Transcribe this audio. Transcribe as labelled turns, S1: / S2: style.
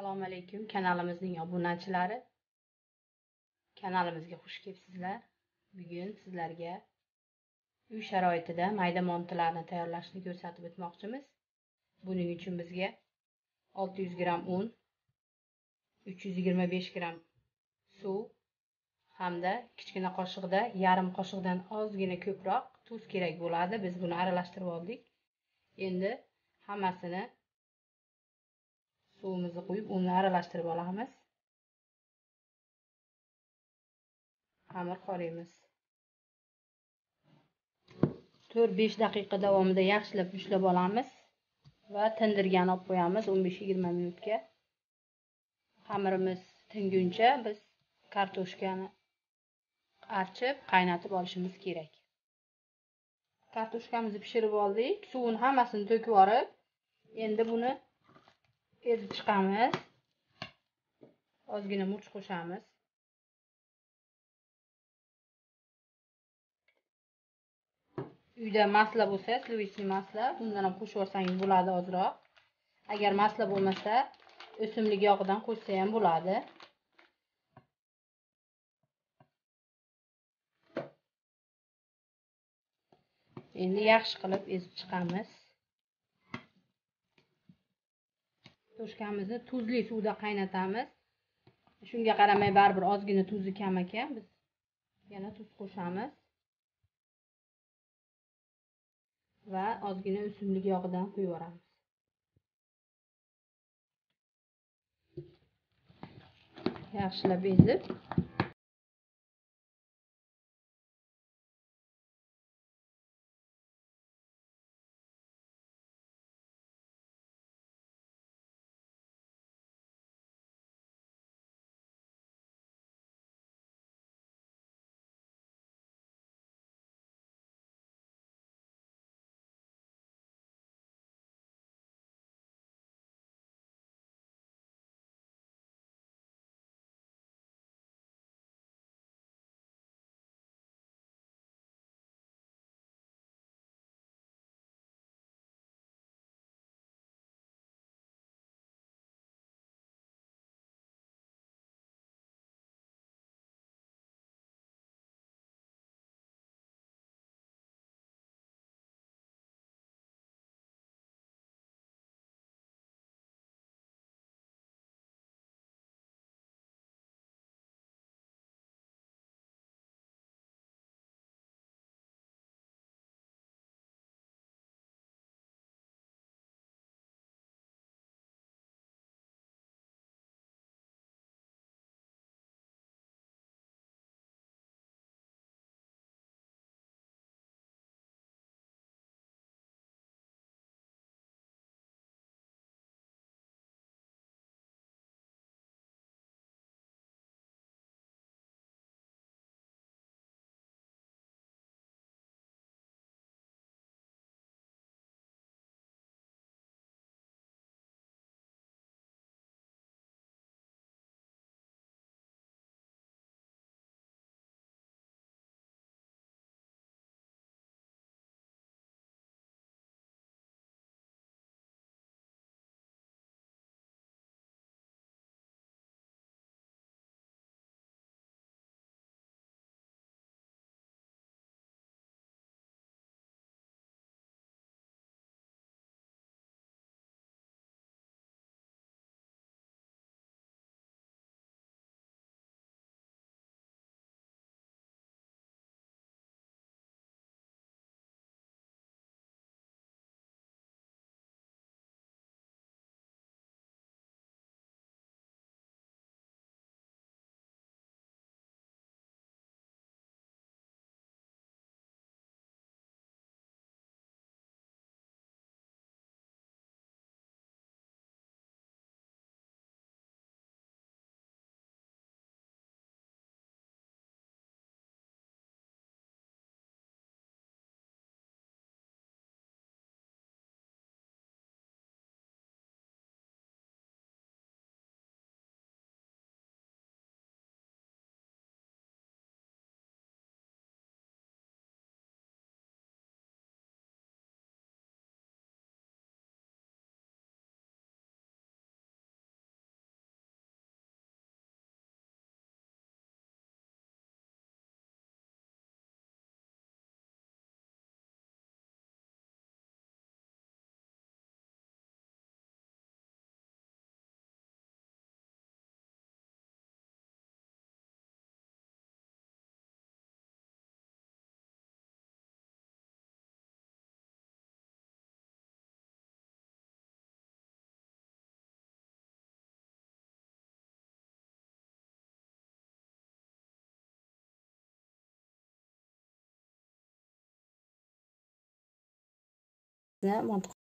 S1: assalomu alaykum kanalimizning obunachilari. Kanalimizga xush kelibsizlar. Bugun sizlarga uy sharoitida mayda montilarni tayyorlashni ko'rsatib o'tmoqchimiz. Buning uchun bizga 600 gramm un 325 gramm suv hamda kichkina qoshiqda yarim qoshiqdan ozgina ko'proq tuz kerak bo'ladi. Biz buni aralashtirib oldik. Endi hammasini suvimizni quyib uni aralashtirib olamiz. Xamir qoraymiz. To'rt besh daqiqa davomida yaxshilab ushlab olamiz va tindirgani olib qo'yamiz o'n besh yigirma minutga. Xamirimiz tinguncha biz kartoshkani archib qaynatib olishimiz kerak. Kartoshkamizni pishirib oldik. Suvini hammasini to'kib yuborib endi buni ezib chiqamiz ozgina murch qo'shamiz. Uyda masla bo'lsa sливочный masla bundan ham qo'shib yuborsangiz bo'ladi ozroq agar masla bo'lmasa o'simlik yog'idan qo'shsa ham bo'ladi. Endi yaxshi qilib ezib chiqamiz. Kartoshkamizni tuzli suvda qaynatamiz. Shunga qaramay baribir ozgina tuzi kam ekan. Biz yana tuz qo'shamiz. Va ozgina o'simlik yog'idan quyib yuboramiz yaxshilab ezib montre